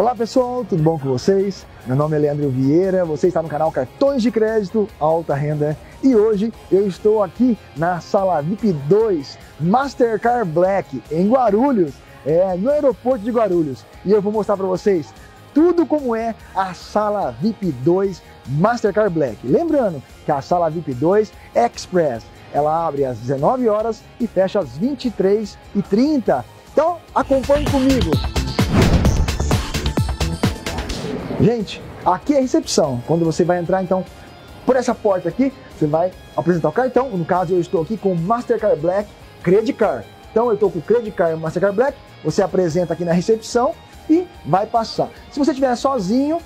Olá pessoal, tudo bom com vocês? Meu nome é Leandro Vieira, você está no canal Cartões de Crédito Alta Renda e hoje eu estou aqui na sala VIP 2 Mastercard Black em Guarulhos, é, no aeroporto de Guarulhos e eu vou mostrar para vocês tudo como é a sala VIP 2 Mastercard Black. Lembrando que a sala VIP 2 Express, ela abre às 19 horas e fecha às 23h30. Então acompanhe comigo. Gente, aqui é a recepção. Quando você vai entrar, então, por essa porta aqui, você vai apresentar o cartão. No caso, eu estou aqui com Mastercard Black Credit Card. Então, eu estou com o Credit Card Mastercard Black. Você apresenta aqui na recepção e vai passar. Se você estiver sozinho,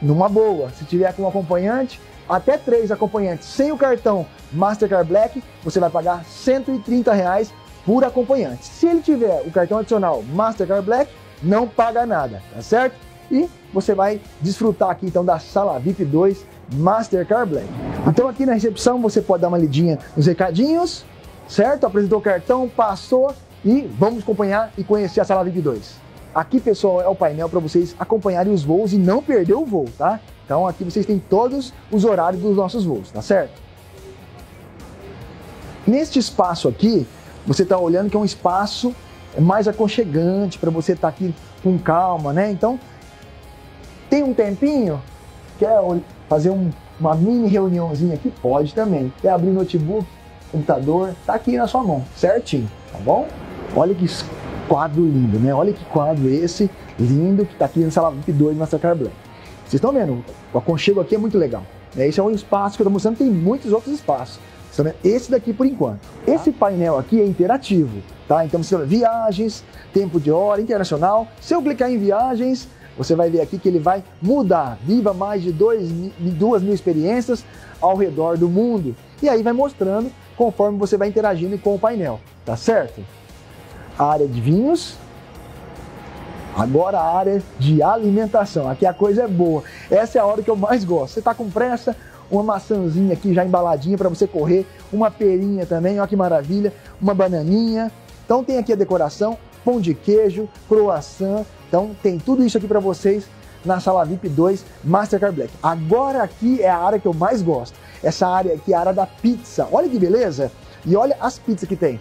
numa boa. Se tiver com um acompanhante, até três acompanhantes sem o cartão Mastercard Black, você vai pagar 130 reais por acompanhante. Se ele tiver o cartão adicional Mastercard Black, não paga nada, tá certo? E você vai desfrutar aqui então da sala VIP 2 Mastercard Black. Então aqui na recepção você pode dar uma lidinha nos recadinhos, certo? Apresentou o cartão, passou e vamos acompanhar e conhecer a sala VIP 2. Aqui, pessoal, é o painel para vocês acompanharem os voos e não perder o voo, tá? Então aqui vocês têm todos os horários dos nossos voos, tá certo? Neste espaço aqui, você está olhando que é um espaço mais aconchegante para você estar tá aqui com calma, né? Então tem um tempinho? Quer fazer um, uma mini reuniãozinha aqui? Pode também. Quer abrir notebook, computador? Tá aqui na sua mão, certinho, tá bom? Olha que quadro lindo, né? Olha que quadro esse lindo que tá aqui na sala VIP 2 Mastercard Black. Vocês estão vendo? O aconchego aqui é muito legal. Esse é um espaço que eu estou mostrando, tem muitos outros espaços. Esse daqui por enquanto. Esse painel aqui é interativo, tá? Então você viagens, tempo de hora, internacional. Se eu clicar em viagens, você vai ver aqui que ele vai mudar. Viva mais de dois, duas mil experiências ao redor do mundo. E aí vai mostrando conforme você vai interagindo com o painel, tá certo? A área de vinhos. Agora a área de alimentação. Aqui a coisa é boa. Essa é a hora que eu mais gosto. Você está com pressa? Uma maçãzinha aqui já embaladinha para você correr, uma perinha também, olha que maravilha, uma bananinha. Então tem aqui a decoração, pão de queijo, croissant. Então tem tudo isso aqui para vocês na sala VIP 2 Mastercard Black. Agora aqui é a área que eu mais gosto. Essa área aqui é a área da pizza. Olha que beleza! E olha as pizzas que tem.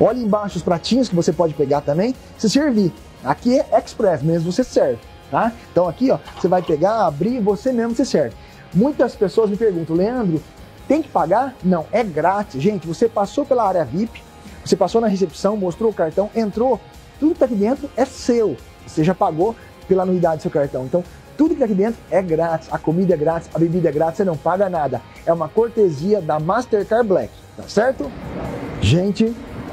Olha embaixo os pratinhos que você pode pegar também, se servir. Aqui é express mesmo, você serve, tá? Então aqui, ó, você vai pegar, abrir, você mesmo se serve. Muitas pessoas me perguntam, Leandro, tem que pagar? Não, é grátis. Gente, você passou pela área VIP, você passou na recepção, mostrou o cartão, entrou, tudo que está aqui dentro é seu. Você já pagou pela anuidade do seu cartão. Então, tudo que está aqui dentro é grátis. A comida é grátis, a bebida é grátis, você não paga nada. É uma cortesia da Mastercard Black, tá certo? Gente,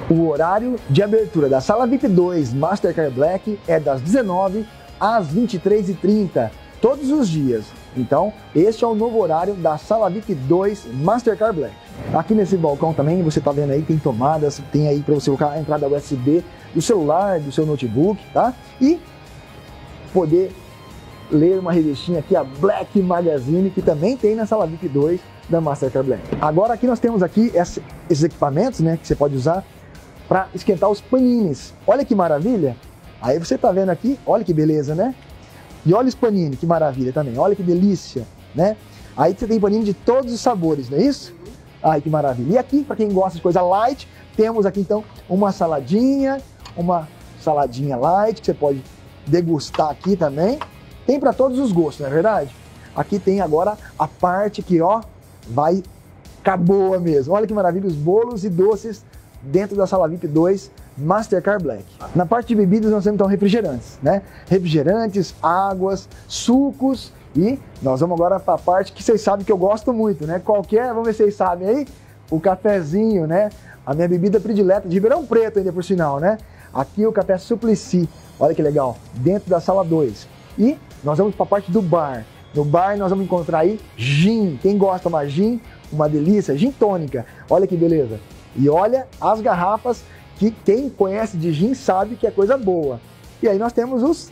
o horário de abertura da sala VIP 2 Mastercard Black é das 19 às 23h30, todos os dias. Então, este é o novo horário da sala VIP 2 Mastercard Black. Aqui nesse balcão também, você está vendo aí, tem tomadas, tem aí para você colocar a entrada USB do celular, do seu notebook, tá? E poder ler uma revistinha aqui, a Black Magazine, que também tem na sala VIP 2 da Mastercard Black. Agora aqui nós temos aqui esses equipamentos, né, que você pode usar para esquentar os panines. Olha que maravilha! Aí você está vendo aqui, olha que beleza, né? E olha os panini, que maravilha também. Olha que delícia, né? Aí você tem panini de todos os sabores, não é isso? Ai, que maravilha. E aqui, para quem gosta de coisa light, temos aqui então uma saladinha, uma saladinha light que você pode degustar aqui também. Tem para todos os gostos, não é verdade? Aqui tem agora a parte que, ó, vai ficar boa mesmo. Olha que maravilha, os bolos e doces dentro da sala VIP 2 Mastercard Black. Na parte de bebidas nós temos então refrigerantes, né? Refrigerantes, águas, sucos e nós vamos agora para a parte que vocês sabem que eu gosto muito, né? Qualquer, vamos ver se vocês sabem aí, o cafezinho, né? A minha bebida predileta de Ribeirão Preto ainda por sinal, né? Aqui o café Suplicy, olha que legal, dentro da sala 2. E nós vamos para a parte do bar. No bar nós vamos encontrar aí gin. Quem gosta de gin, uma delícia, gin tônica. Olha que beleza. E olha as garrafas que quem conhece de gin sabe que é coisa boa. E aí nós temos os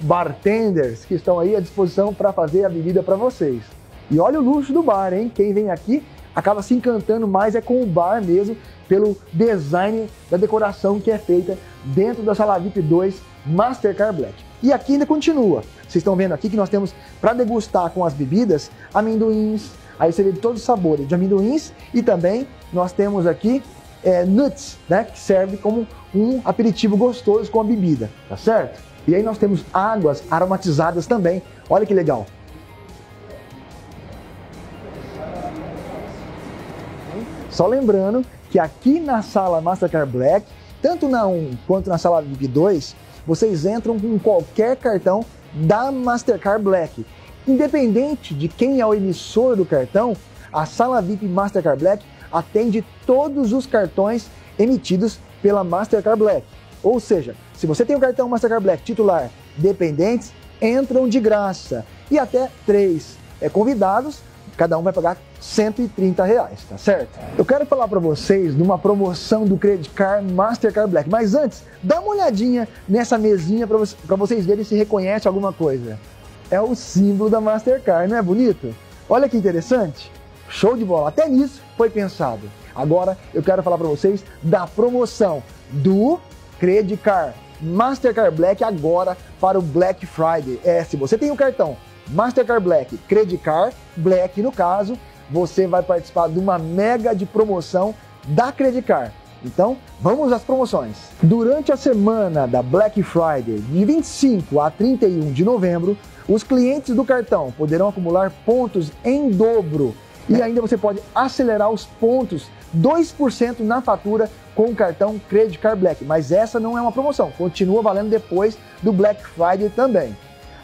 bartenders que estão aí à disposição para fazer a bebida para vocês. E olha o luxo do bar, hein? Quem vem aqui acaba se encantando mais é com o bar mesmo, pelo design da decoração que é feita dentro da sala VIP 2 Mastercard Black. E aqui ainda continua. Vocês estão vendo aqui que nós temos para degustar com as bebidas amendoins. Aí você vê todos os sabores de amendoins e também nós temos aqui é, nuts, né, que serve como um aperitivo gostoso com a bebida, tá certo? E aí nós temos águas aromatizadas também. Olha que legal. Só lembrando que aqui na sala Mastercard Black, tanto na 1 quanto na sala VIP 2, vocês entram com qualquer cartão da Mastercard Black. Independente de quem é o emissor do cartão, a sala VIP Mastercard Black atende todos os cartões emitidos pela Mastercard Black. Ou seja, se você tem o cartão Mastercard Black titular dependentes, entram de graça. E até três é, convidados cada um vai pagar 130 reais, tá certo? Eu quero falar para vocês de uma promoção do Credit Card Mastercard Black, mas antes, dá uma olhadinha nessa mesinha para vocês verem se reconhece alguma coisa. É o símbolo da Mastercard, não é bonito? Olha que interessante. Show de bola, até nisso foi pensado. Agora eu quero falar para vocês da promoção do Credit Card Mastercard Black agora para o Black Friday. É, se você tem o cartão Mastercard Black, Credit Card Black no caso, você vai participar de uma mega de promoção da Credit Card. Então, vamos às promoções. Durante a semana da Black Friday, de 25 a 31 de novembro, os clientes do cartão poderão acumular pontos em dobro e ainda você pode acelerar os pontos 2% na fatura com o cartão Credit Card Black. Mas essa não é uma promoção, continua valendo depois do Black Friday também.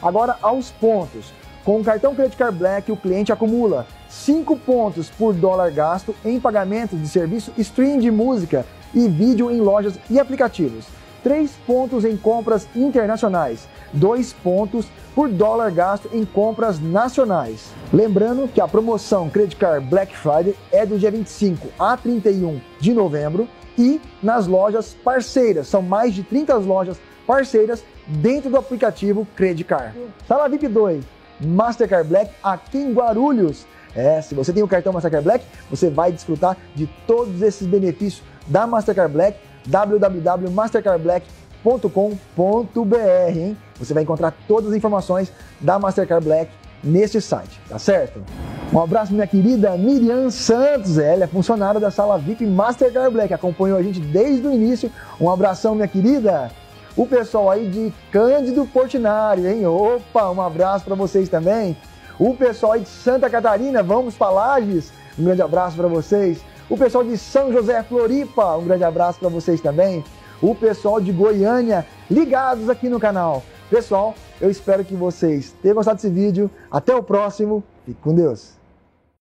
Agora, aos pontos. Com o cartão Credit Card Black, o cliente acumula 5 pontos por dólar gasto em pagamentos de serviço stream de música e vídeo em lojas e aplicativos. 3 pontos em compras internacionais, 2 pontos por dólar gasto em compras nacionais. Lembrando que a promoção Credit Card Black Friday é do dia 25 a 31 de novembro e nas lojas parceiras. São mais de 30 lojas parceiras dentro do aplicativo Credit Card. Sala VIP 2, Mastercard Black aqui em Guarulhos. É, se você tem o cartão Mastercard Black, você vai desfrutar de todos esses benefícios da Mastercard Black, www.mastercardblack.com.br, hein? Você vai encontrar todas as informações da Mastercard Black neste site, tá certo? Um abraço minha querida Miriam Santos, ela é funcionária da sala VIP Mastercard Black, acompanhou a gente desde o início. Um abração, minha querida o pessoal aí de Cândido Portinari, hein? Opa, um abraço para vocês também. O pessoal aí de Santa Catarina, vamos para Lages, um grande abraço para vocês. O pessoal de São José Floripa, um grande abraço para vocês também. O pessoal de Goiânia, ligados aqui no canal. Pessoal, eu espero que vocês tenham gostado desse vídeo. Até o próximo. Fique com Deus.